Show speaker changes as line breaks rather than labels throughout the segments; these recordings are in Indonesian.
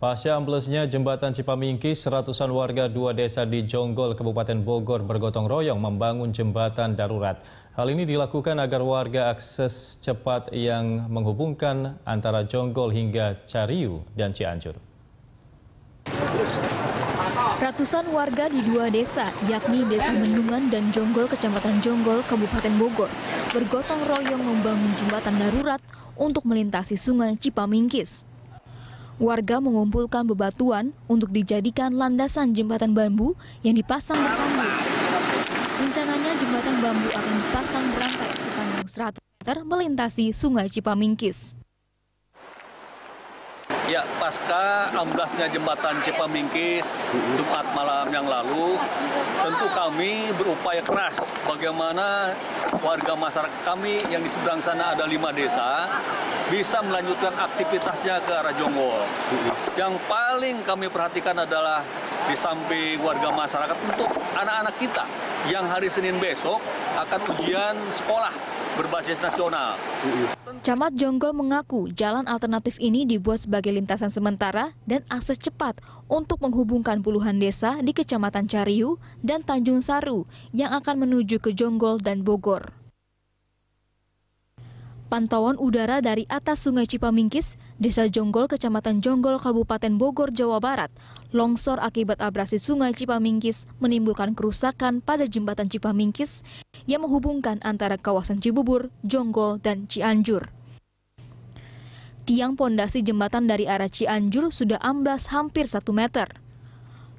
Pasca amblesnya jembatan Cipamingkis, ratusan warga dua desa di Jonggol, Kabupaten Bogor bergotong royong membangun jembatan darurat. Hal ini dilakukan agar warga akses cepat yang menghubungkan antara Jonggol hingga Cariu dan Cianjur.
Ratusan warga di dua desa, yakni Desa Mendungan dan Jonggol, Kecamatan Jonggol, Kabupaten Bogor, bergotong royong membangun jembatan darurat untuk melintasi sungai Cipamingkis. Warga mengumpulkan bebatuan untuk dijadikan landasan jembatan bambu yang dipasang bersambung. Rencananya jembatan bambu akan dipasang berantai sepanjang 100 meter melintasi sungai Cipamingkis.
Ya, pasca amblasnya jembatan Cipamingkis Jumat malam yang lalu, tentu kami berupaya keras bagaimana warga masyarakat kami yang di seberang sana ada lima desa bisa melanjutkan aktivitasnya ke arah Jonggol. Yang paling kami perhatikan adalah di samping warga masyarakat untuk anak-anak kita yang hari Senin besok akan ujian sekolah berbasis nasional.
Camat Jonggol mengaku jalan alternatif ini dibuat sebagai lintasan sementara dan akses cepat untuk menghubungkan puluhan desa di Kecamatan Cariu dan Tanjung Saru yang akan menuju ke Jonggol dan Bogor. Pantauan udara dari atas Sungai Cipamingkis, Desa Jonggol, Kecamatan Jonggol, Kabupaten Bogor, Jawa Barat, longsor akibat abrasi Sungai Cipamingkis menimbulkan kerusakan pada jembatan Cipamingkis yang menghubungkan antara kawasan Cibubur, Jonggol, dan Cianjur. Tiang pondasi jembatan dari arah Cianjur sudah amblas hampir satu meter.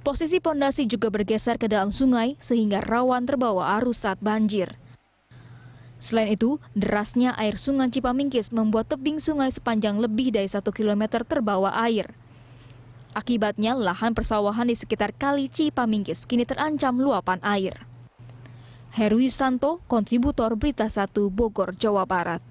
Posisi pondasi juga bergeser ke dalam sungai sehingga rawan terbawa arus saat banjir. Selain itu, derasnya air sungai Cipamingkis membuat tebing sungai sepanjang lebih dari satu kilometer terbawa air. Akibatnya, lahan persawahan di sekitar kali Cipamingkis kini terancam luapan air. Heru Yustanto, kontributor Berita 1 Bogor, Jawa Barat.